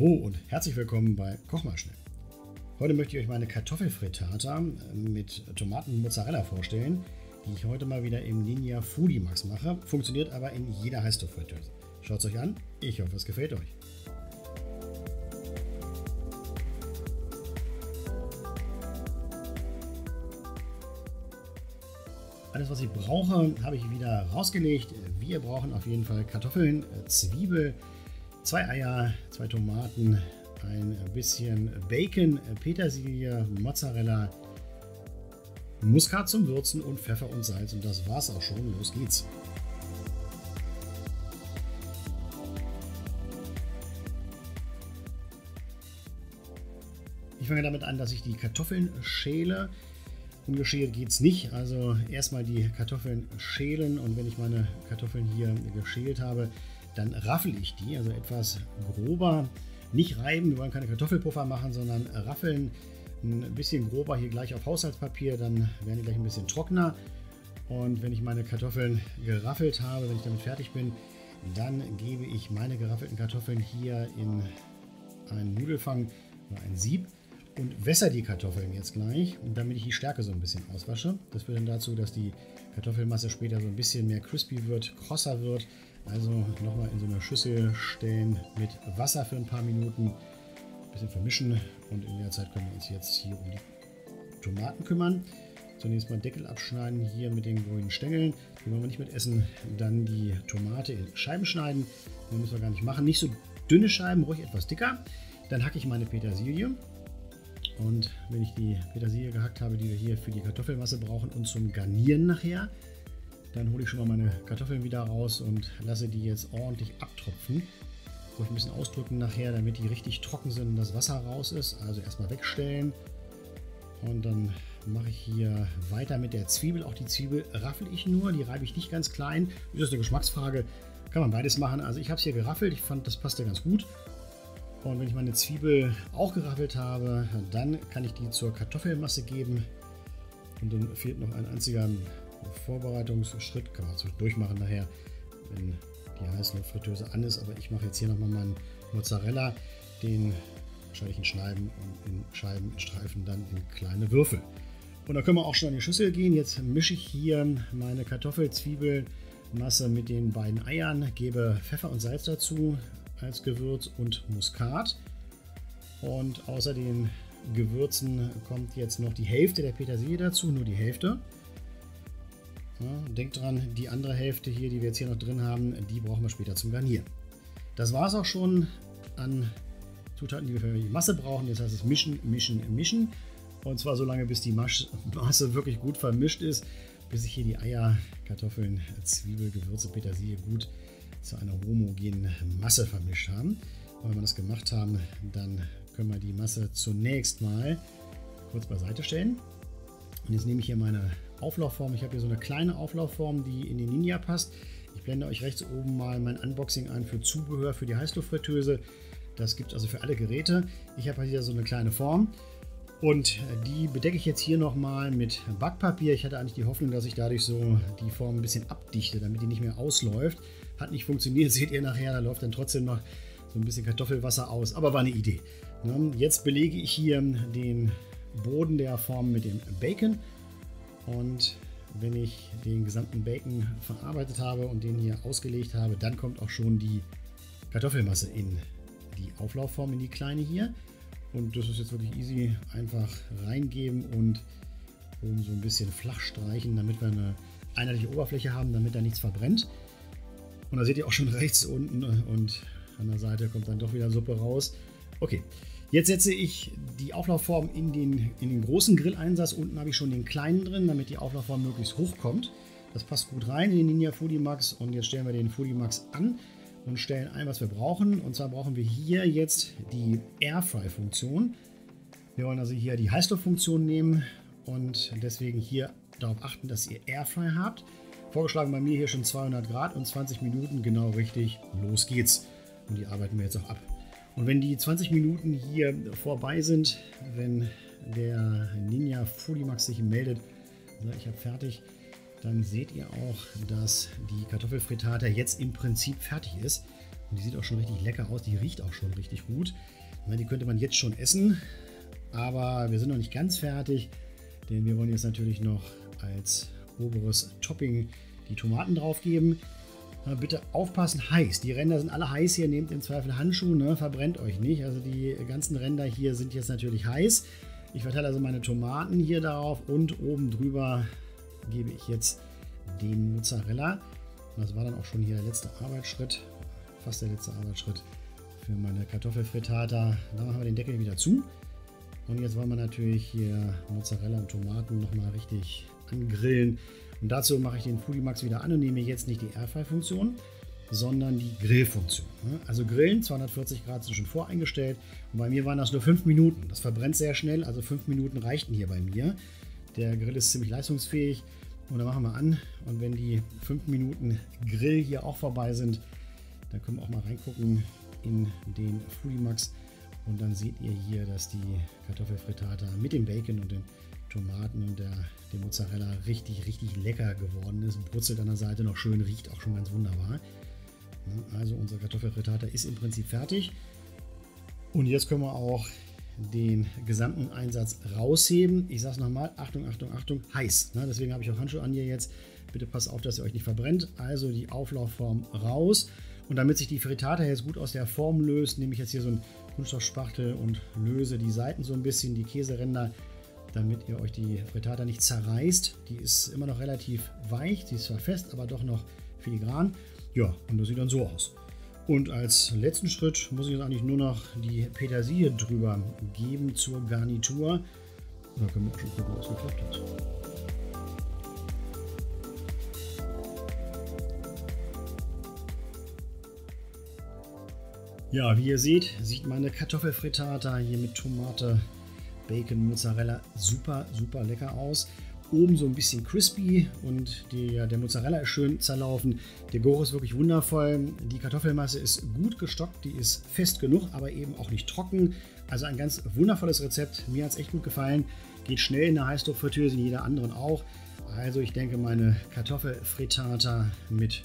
Hallo und herzlich willkommen bei Koch mal schnell. Heute möchte ich euch meine Kartoffelfrittata mit Tomaten und Mozzarella vorstellen, die ich heute mal wieder im Ninja Foodie Max mache. Funktioniert aber in jeder Heißluftfritteuse. Schaut es euch an, ich hoffe es gefällt euch. Alles, was ich brauche, habe ich wieder rausgelegt. Wir brauchen auf jeden Fall Kartoffeln, Zwiebel, zwei Eier, zwei Tomaten, ein bisschen Bacon, Petersilie, Mozzarella, Muskat zum Würzen und Pfeffer und Salz. Und das war's auch schon. Los geht's. Ich fange damit an, dass ich die Kartoffeln schäle. Ungeschält geht es nicht. Also erstmal die Kartoffeln schälen und wenn ich meine Kartoffeln hier geschält habe, dann raffel ich die, also etwas grober. Nicht reiben, wir wollen keine Kartoffelpuffer machen, sondern raffeln. Ein bisschen grober hier gleich auf Haushaltspapier, dann werden die gleich ein bisschen trockener. Und wenn ich meine Kartoffeln geraffelt habe, wenn ich damit fertig bin, dann gebe ich meine geraffelten Kartoffeln hier in einen Nudelfang oder ein Sieb und wässer die Kartoffeln jetzt gleich, damit ich die Stärke so ein bisschen auswasche. Das führt dann dazu, dass die Kartoffelmasse später so ein bisschen mehr crispy wird, krosser wird. Also nochmal in so einer Schüssel stellen mit Wasser für ein paar Minuten, ein bisschen vermischen und in der Zeit können wir uns jetzt hier um die Tomaten kümmern. Zunächst mal Deckel abschneiden hier mit den grünen Stängeln. Die wollen wir nicht mit essen. Dann die Tomate in Scheiben schneiden. Das müssen wir gar nicht machen. Nicht so dünne Scheiben, ruhig etwas dicker. Dann hacke ich meine Petersilie. Und wenn ich die Petersilie gehackt habe, die wir hier für die Kartoffelmasse brauchen und zum Garnieren nachher, dann hole ich schon mal meine Kartoffeln wieder raus und lasse die jetzt ordentlich abtropfen. So ein bisschen ausdrücken nachher, damit die richtig trocken sind und das Wasser raus ist. Also erstmal wegstellen. Und dann mache ich hier weiter mit der Zwiebel. Auch die Zwiebel raffel ich nur, die reibe ich nicht ganz klein. Das ist eine Geschmacksfrage. Kann man beides machen. Also ich habe es hier geraffelt. Ich fand, das passte ganz gut. Und wenn ich meine Zwiebel auch geraffelt habe, dann kann ich die zur Kartoffelmasse geben. Und dann fehlt noch ein einziger Vorbereitungsschritt. Kann man zwischendurch machen nachher, wenn die heiße Fritteuse an ist. Aber ich mache jetzt hier nochmal meinen Mozzarella. Den schneide ich in Scheiben und in Scheiben, in Streifen, dann in kleine Würfel. Und da können wir auch schon an die Schüssel gehen. Jetzt mische ich hier meine Kartoffelzwiebelmasse mit den beiden Eiern, gebe Pfeffer und Salz dazu, als Gewürz und Muskat. Und außer den Gewürzen kommt jetzt noch die Hälfte der Petersilie dazu, nur die Hälfte. Ja, denkt dran, die andere Hälfte hier, die wir jetzt hier noch drin haben, die brauchen wir später zum Garnieren. Das war es auch schon an Zutaten, die wir für die Masse brauchen. Jetzt heißt es mischen, mischen, mischen. Und zwar so lange, bis die Masse wirklich gut vermischt ist, bis sich hier die Eier, Kartoffeln, Zwiebel, Gewürze, Petersilie gut zu einer homogenen Masse vermischt haben. Und wenn wir das gemacht haben, dann können wir die Masse zunächst mal kurz beiseite stellen. Und jetzt nehme ich hier meine Auflaufform. Ich habe hier so eine kleine Auflaufform, die in den Ninja passt. Ich blende euch rechts oben mal mein Unboxing ein für Zubehör für die Heißluftfritteuse. Das gibt es also für alle Geräte. Ich habe hier so eine kleine Form und die bedecke ich jetzt hier nochmal mit Backpapier. Ich hatte eigentlich die Hoffnung, dass ich dadurch so die Form ein bisschen abdichte, damit die nicht mehr ausläuft. Hat nicht funktioniert, seht ihr nachher, da läuft dann trotzdem noch so ein bisschen Kartoffelwasser aus, aber war eine Idee. Ne? Jetzt belege ich hier den Boden der Form mit dem Bacon und wenn ich den gesamten Bacon verarbeitet habe und den hier ausgelegt habe, dann kommt auch schon die Kartoffelmasse in die Auflaufform, in die kleine hier. Und das ist jetzt wirklich easy. Einfach reingeben und oben so ein bisschen flach streichen, damit wir eine einheitliche Oberfläche haben, damit da nichts verbrennt. Und da seht ihr auch schon rechts unten und an der Seite kommt dann doch wieder Suppe raus. Okay, jetzt setze ich die Auflaufform in den, in den großen Grilleinsatz. Unten habe ich schon den kleinen drin, damit die Auflaufform möglichst hoch kommt. Das passt gut rein in den Ninja Max und jetzt stellen wir den Max an und stellen ein, was wir brauchen. Und zwar brauchen wir hier jetzt die Airfry-Funktion. Wir wollen also hier die Heißluftfunktion nehmen und deswegen hier darauf achten, dass ihr Airfry habt. Vorgeschlagen bei mir hier schon 200 Grad und 20 Minuten, genau richtig. Los geht's. Und die arbeiten wir jetzt auch ab. Und wenn die 20 Minuten hier vorbei sind, wenn der Ninja Folimax sich meldet, also ich habe fertig, dann seht ihr auch, dass die Kartoffelfrittata jetzt im Prinzip fertig ist. Und die sieht auch schon richtig lecker aus. Die riecht auch schon richtig gut. Die könnte man jetzt schon essen. Aber wir sind noch nicht ganz fertig. Denn wir wollen jetzt natürlich noch als oberes Topping die Tomaten drauf Na, bitte aufpassen, heiß. Die Ränder sind alle heiß hier. Nehmt im Zweifel Handschuhe, ne? verbrennt euch nicht. Also die ganzen Ränder hier sind jetzt natürlich heiß. Ich verteile also meine Tomaten hier darauf und oben drüber gebe ich jetzt den Mozzarella. Das war dann auch schon hier der letzte Arbeitsschritt, fast der letzte Arbeitsschritt für meine Kartoffelfrittata. Dann machen wir den Deckel wieder zu. Und jetzt wollen wir natürlich hier Mozzarella und Tomaten nochmal richtig angrillen. Und dazu mache ich den Foodimax wieder an und nehme jetzt nicht die Airfry-Funktion, sondern die Grillfunktion. Also Grillen, 240 Grad sind schon voreingestellt und bei mir waren das nur 5 Minuten. Das verbrennt sehr schnell, also 5 Minuten reichten hier bei mir. Der Grill ist ziemlich leistungsfähig und dann machen wir an und wenn die 5 Minuten Grill hier auch vorbei sind, dann können wir auch mal reingucken in den Foodimax und dann seht ihr hier, dass die Kartoffelfrittata mit dem Bacon und den Tomaten und der, dem Mozzarella richtig, richtig lecker geworden ist. Brutzelt an der Seite noch schön, riecht auch schon ganz wunderbar. Also unsere Kartoffelfrittata ist im Prinzip fertig. Und jetzt können wir auch den gesamten Einsatz rausheben. Ich sage es nochmal, Achtung, Achtung, Achtung, heiß. Ne? Deswegen habe ich auch Handschuhe an hier jetzt. Bitte passt auf, dass ihr euch nicht verbrennt. Also die Auflaufform raus. Und damit sich die Frittata jetzt gut aus der Form löst, nehme ich jetzt hier so einen Kunststoffspachtel und löse die Seiten so ein bisschen, die Käseränder, damit ihr euch die Frittata nicht zerreißt. Die ist immer noch relativ weich, die ist zwar fest, aber doch noch filigran. Ja, und das sieht dann so aus. Und als letzten Schritt muss ich jetzt eigentlich nur noch die Petersilie drüber geben zur Garnitur. Da können wir auch schon gucken, was geklappt hat. Ja, wie ihr seht, sieht meine Kartoffelfrittata hier mit Tomate, Bacon, Mozzarella super, super lecker aus oben so ein bisschen crispy und die, der Mozzarella ist schön zerlaufen. Der Goro ist wirklich wundervoll. Die Kartoffelmasse ist gut gestockt, die ist fest genug, aber eben auch nicht trocken. Also ein ganz wundervolles Rezept. Mir hat es echt gut gefallen. Geht schnell in der Heißluftfritteuse, in jeder anderen auch. Also ich denke, meine Kartoffelfrittata mit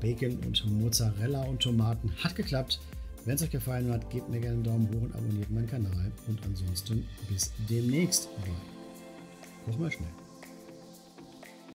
Bacon und Mozzarella und Tomaten hat geklappt. Wenn es euch gefallen hat, gebt mir gerne einen Daumen hoch und abonniert meinen Kanal. Und ansonsten bis demnächst. Koch mal schnell.